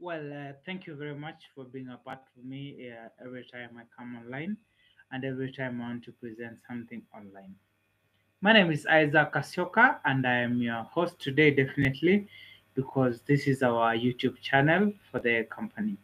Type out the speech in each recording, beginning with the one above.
Well, uh, thank you very much for being a part of me uh, every time I come online and every time I want to present something online. My name is Isaac Kasyoka and I am your host today, definitely, because this is our YouTube channel for the company.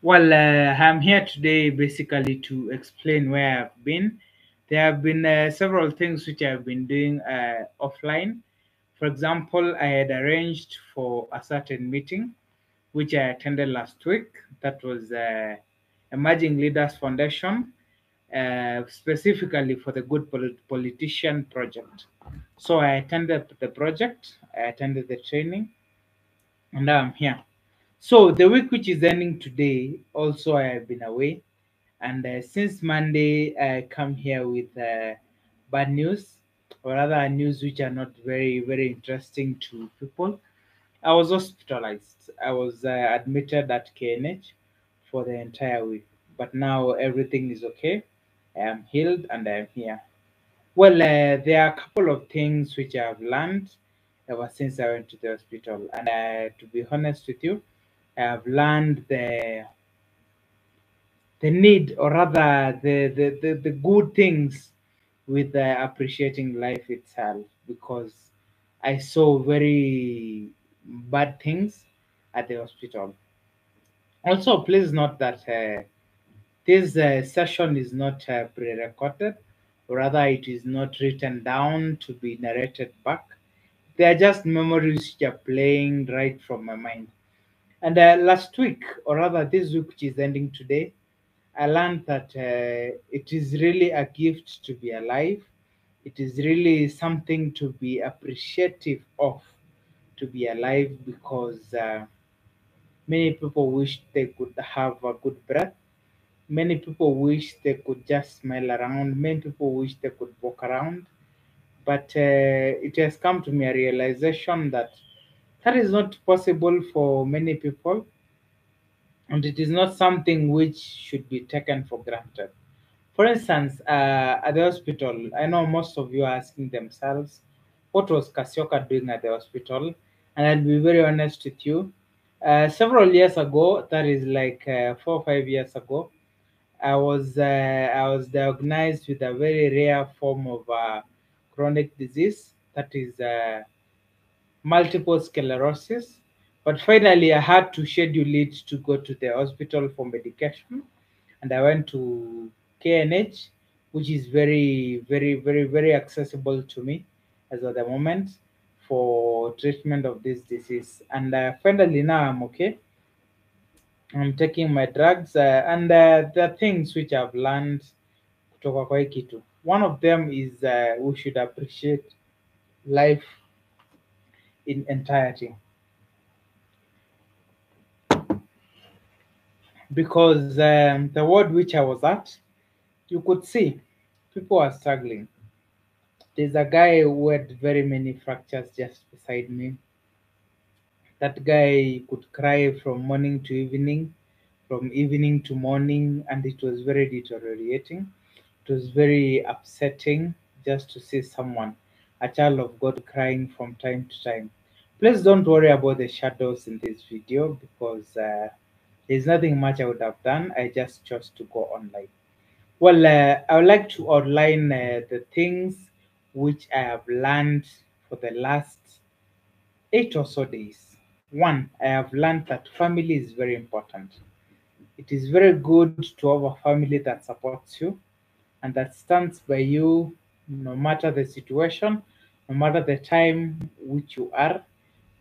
Well, uh, I'm here today basically to explain where I've been. There have been uh, several things which I've been doing uh, offline. For example, I had arranged for a certain meeting which I attended last week. That was uh, Emerging Leaders Foundation, uh, specifically for the Good Polit- Politician Project. So I attended the project, I attended the training, and now I'm here. So the week which is ending today, also I have been away, and uh, since Monday I come here with uh, bad news, or rather news which are not very very interesting to people. I was hospitalized. I was uh, admitted at KNH for the entire week, but now everything is okay. I am healed and I am here. Well, uh, there are a couple of things which I have learned ever since I went to the hospital, and uh, to be honest with you, I have learned the the need, or rather the the, the, the good things with uh, appreciating life itself, because I saw very bad things at the hospital. Also, please note that uh, this uh, session is not uh, pre-recorded, rather it is not written down to be narrated back. They are just memories which are playing right from my mind. And uh, last week, or rather this week, which is ending today, I learned that uh, it is really a gift to be alive. It is really something to be appreciative of, to be alive, because uh, many people wish they could have a good breath. Many people wish they could just smile around. Many people wish they could walk around. But uh, it has come to me a realization that that is not possible for many people and it is not something which should be taken for granted. For instance, uh, at the hospital, I know most of you are asking themselves, what was Kasyoka doing at the hospital? And I'll be very honest with you. Uh, several years ago, that is like uh, four or five years ago, I was uh, I was diagnosed with a very rare form of uh, chronic disease that is uh, multiple sclerosis. But finally, I had to schedule it to go to the hospital for medication, and I went to KNH, which is very, very, very, very accessible to me as of the moment for treatment of this disease. And uh, finally, now I'm okay. I'm taking my drugs, uh, and uh, there are things which I've learned. One of them is uh, we should appreciate life in entirety. because um, the ward which I was at, you could see people are struggling. There's a guy who had very many fractures just beside me. That guy could cry from morning to evening, from evening to morning, and it was very deteriorating. It was very upsetting just to see someone, a child of God, crying from time to time. Please don't worry about the shadows in this video because uh, there's nothing much I would have done. I just chose to go online. Well, uh, I would like to outline uh, the things which I have learned for the last eight or so days. One, I have learned that family is very important. It is very good to have a family that supports you and that stands by you no matter the situation, no matter the time which you are.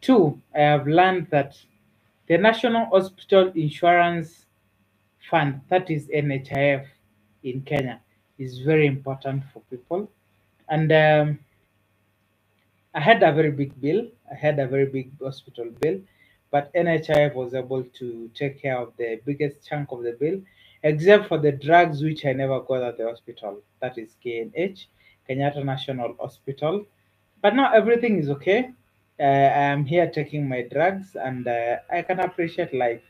Two, I have learned that the National Hospital Insurance Fund, that is NHIF in Kenya, is very important for people. And um, I had a very big bill. I had a very big hospital bill, but NHIF was able to take care of the biggest chunk of the bill, except for the drugs which I never got at the hospital. That is KNH, Kenyatta National Hospital. But now everything is okay. Uh, I am here taking my drugs and uh, I can appreciate life.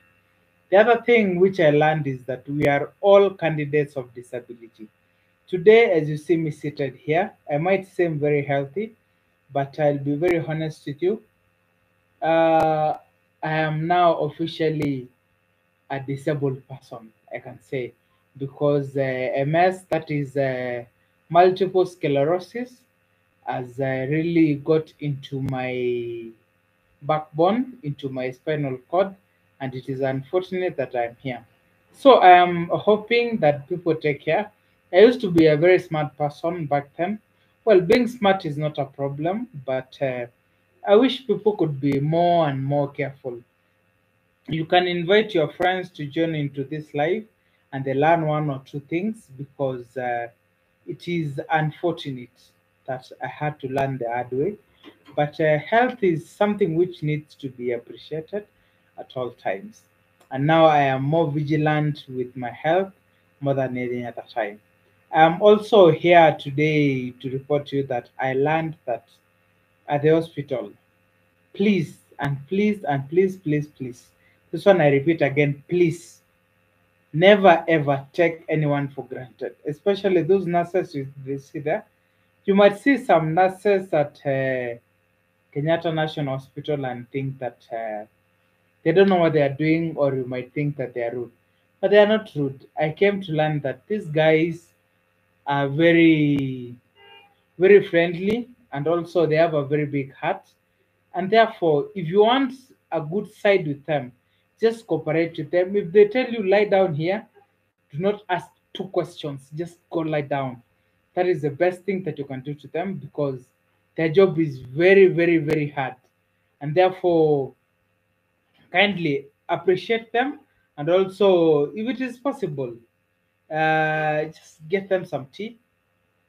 The other thing which I learned is that we are all candidates of disability. Today, as you see me seated here, I might seem very healthy, but I'll be very honest with you. Uh, I am now officially a disabled person, I can say, because uh, MS, that is uh, multiple sclerosis, has uh, really got into my backbone, into my spinal cord, and it is unfortunate that I'm here. So I am hoping that people take care. I used to be a very smart person back then. Well, being smart is not a problem, but uh, I wish people could be more and more careful you can invite your friends to join into this life and they learn one or two things because uh, it is unfortunate that I had to learn the hard way. But uh, health is something which needs to be appreciated at all times. And now I am more vigilant with my health more than any other time. I'm also here today to report to you that I learned that at the hospital please and please and please, please, please. This one I repeat again, please never ever take anyone for granted, especially those nurses you they see there. You might see some nurses at uh, Kenyatta National Hospital and think that uh, they don't know what they are doing, or you might think that they are rude. But they are not rude. I came to learn that these guys are very, very friendly and also they have a very big heart and therefore, if you want a good side with them, just cooperate with them. If they tell you lie down here, do not ask two questions. Just go lie down. That is the best thing that you can do to them because their job is very, very, very hard. And therefore, kindly appreciate them. And also, if it is possible, uh, just get them some tea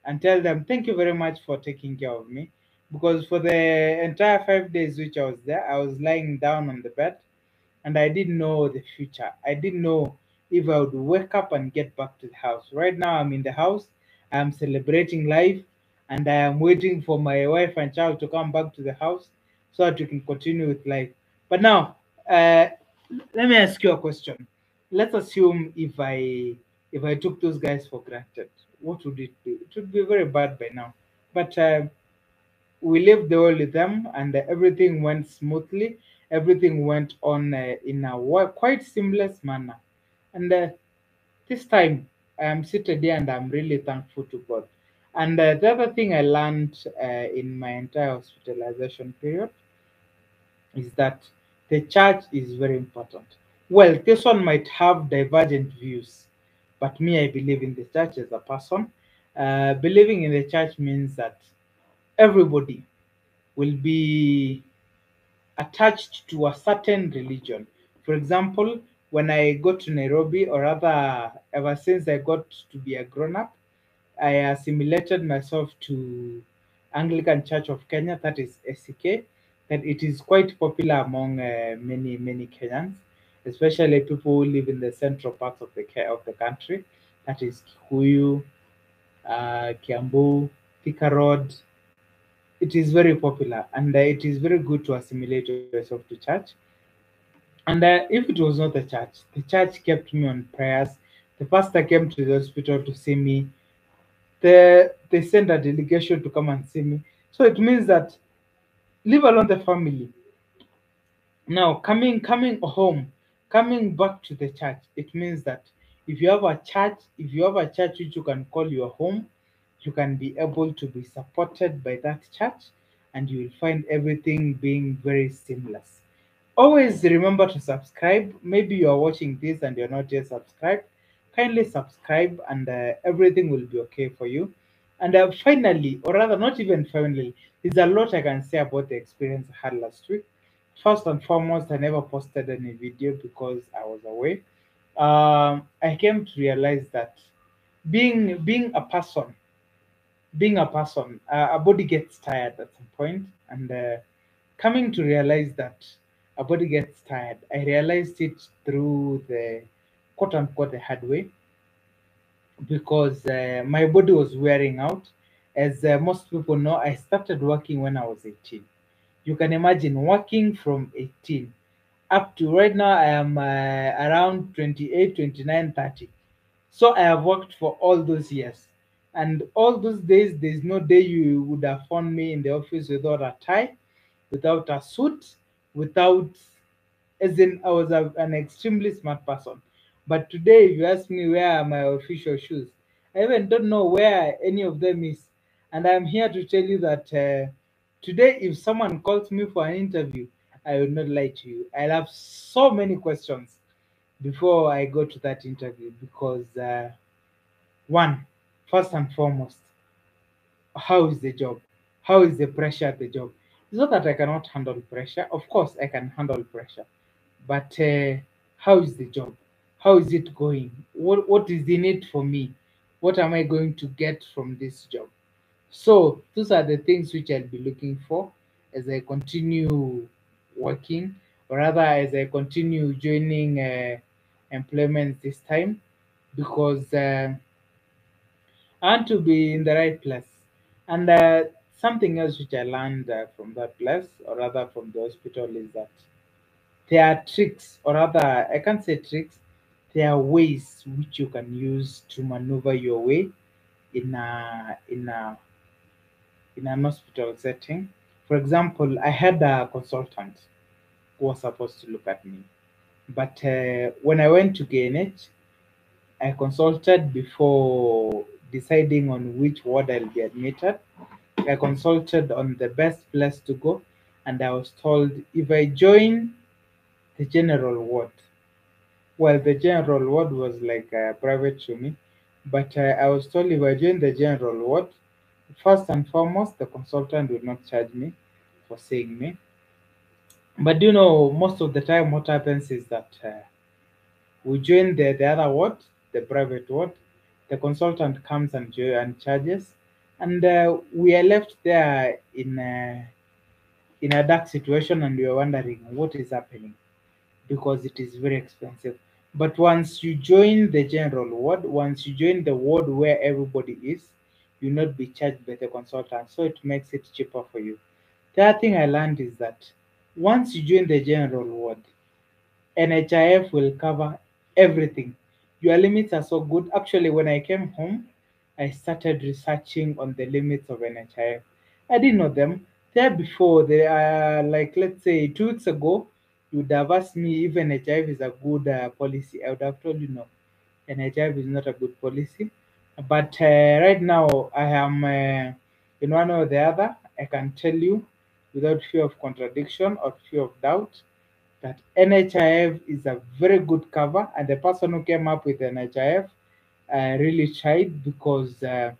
and tell them thank you very much for taking care of me because for the entire five days which I was there, I was lying down on the bed and I didn't know the future. I didn't know if I would wake up and get back to the house. Right now, I'm in the house, I'm celebrating life, and I am waiting for my wife and child to come back to the house so that we can continue with life. But now, uh, let me ask you a question. Let's assume if I if I took those guys for granted, what would it be? It would be very bad by now. But uh, we lived the all with them and everything went smoothly. Everything went on uh, in a quite seamless manner. And uh, this time i am seated here and i'm really thankful to god. And uh, the other thing i learned uh, in my entire hospitalization period is that the church is very important. Well this one might have divergent views but me i believe in the church as a person uh, believing in the church means that everybody will be attached to a certain religion. For example, when I got to Nairobi, or rather, ever since I got to be a grown up, I assimilated myself to Anglican Church of Kenya, that is SCK, and it is quite popular among uh, many many Kenyans, especially people who live in the central parts of the of the country, that is Kikuyu, uh, Kiambu, Thika Road, it is very popular and uh, it is very good to assimilate yourself to church. And uh, if it was not the church, the church kept me on prayers. The pastor came to the hospital to see me. The, they sent a delegation to come and see me. So it means that, leave alone the family. Now, coming coming home, coming back to the church, it means that if you have a church, if you have a church which you can call your home, you can be able to be supported by that church and you will find everything being very seamless. Always remember to subscribe. Maybe you are watching this and you're not yet subscribed. Kindly subscribe and uh, everything will be okay for you. And uh, finally, or rather, not even finally, there's a lot I can say about the experience I had last week. First and foremost, I never posted any video because I was away. Um, I came to realize that being being a person being a person, uh, a body gets tired at some point, and uh, coming to realize that a body gets tired, I realized it through the quote unquote the hard way because uh, my body was wearing out. As uh, most people know, I started working when I was 18. You can imagine working from 18 up to right now, I am uh, around 28, 29, 30. So I have worked for all those years. And all those days, there's no day you would have found me in the office without a tie, without a suit, without as in I was a, an extremely smart person. But today, if you ask me where are my official shoes, I even don't know where any of them is. And I'm here to tell you that uh, today, if someone calls me for an interview, I will not lie to you. I'll have so many questions before I go to that interview because, uh, one, first and foremost, how is the job? How is the pressure at the job? It's not that I cannot handle pressure. Of course, I can handle pressure. But uh, how is the job? How is it going? What What is the need for me? What am I going to get from this job? So those are the things which I'll be looking for as I continue working, or rather as I continue joining uh, employment this time, because uh, I want to be in the right place. And uh, something else which I learned uh, from that place, or rather from the hospital, is that there are tricks, or rather, I can't say tricks, there are ways which you can use to maneuver your way in a in a in an hospital setting. For example, I had a consultant who was supposed to look at me, but uh, when I went to KNH, I consulted before deciding on which ward I'll be admitted. I consulted on the best place to go, and I was told if I join the general ward, well, the general ward was like private to me, but uh, I was told if I join the general ward, first and foremost, the consultant will not charge me for seeing me. But you know, most of the time, what happens is that uh, we join the, the other ward, the private ward, the consultant comes and, and charges, and uh, we are left there in a, in a dark situation and we are wondering what is happening because it is very expensive. But once you join the general ward, once you join the ward where everybody is, you'll not be charged by the consultant, so it makes it cheaper for you. The other thing I learned is that once you join the general ward, NHIF will cover everything. Your limits are so good. Actually, when I came home, I started researching on the limits of NHIF. I didn't know them. There before, they are like, let's say, two weeks ago, you would have asked me if NHIF is a good uh, policy. I would have told you no, NHIF is not a good policy. But uh, right now, I am uh, in one or the other. I can tell you without fear of contradiction or fear of doubt that NHIF is a very good cover, and the person who came up with NHIF uh, really tried because uh,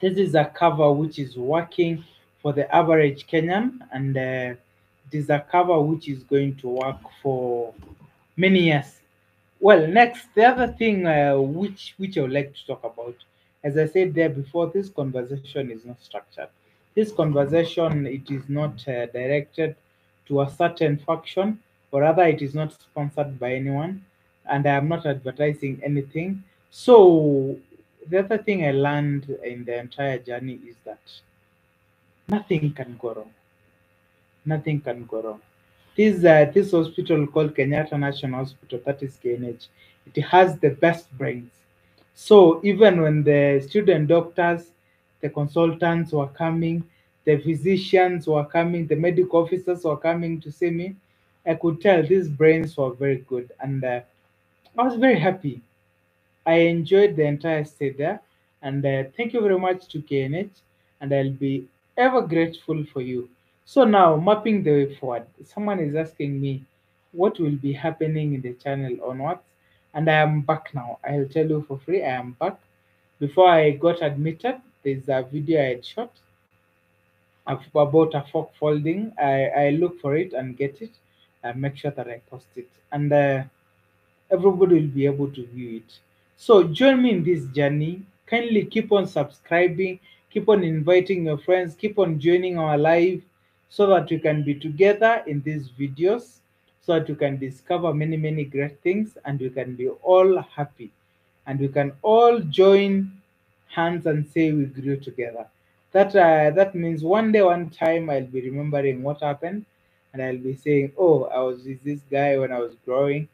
this is a cover which is working for the average Kenyan, and uh, it is a cover which is going to work for many years. Well, next, the other thing uh, which which I would like to talk about, as I said there before, this conversation is not structured. This conversation it is not uh, directed to a certain faction, or rather, it is not sponsored by anyone, and I am not advertising anything. So, the other thing I learned in the entire journey is that nothing can go wrong. Nothing can go wrong. This uh, this hospital called Kenyatta National Hospital, that is KNH, it has the best brains. So even when the student doctors, the consultants were coming, the physicians were coming, the medical officers were coming to see me, I could tell these brains were very good, and uh, I was very happy. I enjoyed the entire stay there, and uh, thank you very much to KNH, and I'll be ever grateful for you. So now, mapping the way forward, someone is asking me what will be happening in the channel onwards, and I am back now. I'll tell you for free, I am back. Before I got admitted, there's a video I had shot about a fork folding. I, I look for it and get it, and make sure that I post it, and uh, everybody will be able to view it. So join me in this journey. Kindly keep on subscribing, keep on inviting your friends, keep on joining our live so that we can be together in these videos, so that we can discover many, many great things and we can be all happy and we can all join hands and say we grew together. That uh, that means one day, one time, I'll be remembering what happened, and I'll be saying, "Oh, I was with this guy when I was growing.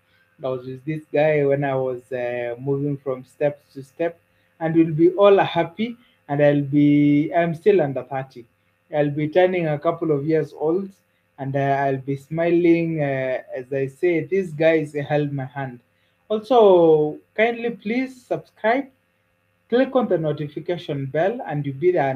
I was with this guy when I was uh, moving from step to step," and we'll be all happy. And I'll be I'm still under thirty. I'll be turning a couple of years old and uh, I'll be smiling uh, as I say, This guys held my hand. Also, kindly please subscribe, click on the notification bell, and you'll be there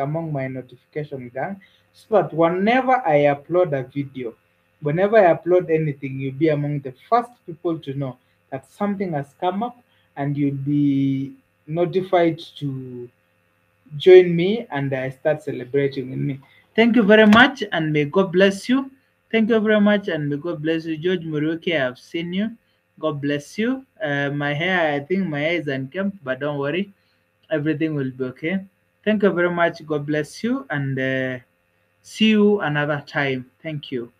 among my notification gang so that whenever I upload a video, whenever I upload anything, you'll be among the first people to know that something has come up and you'll be notified to join me and I start celebrating with me. Thank you very much and may God bless you. Thank you very much and may God bless you. George Muruki, I've seen you. God bless you. Uh, my hair, I think my hair is unkempt, but don't worry. Everything will be okay. Thank you very much. God bless you and uh, see you another time. Thank you.